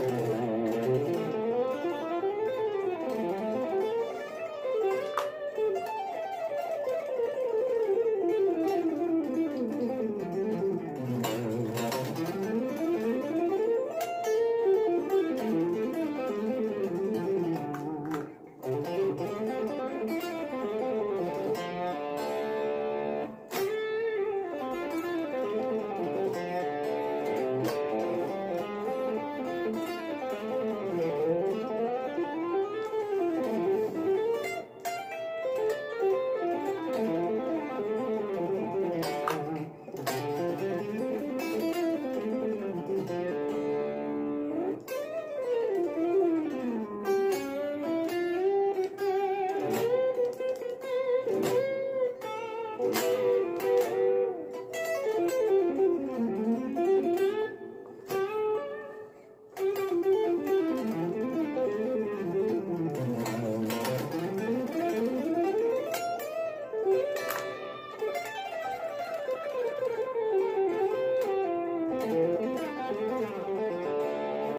Oh.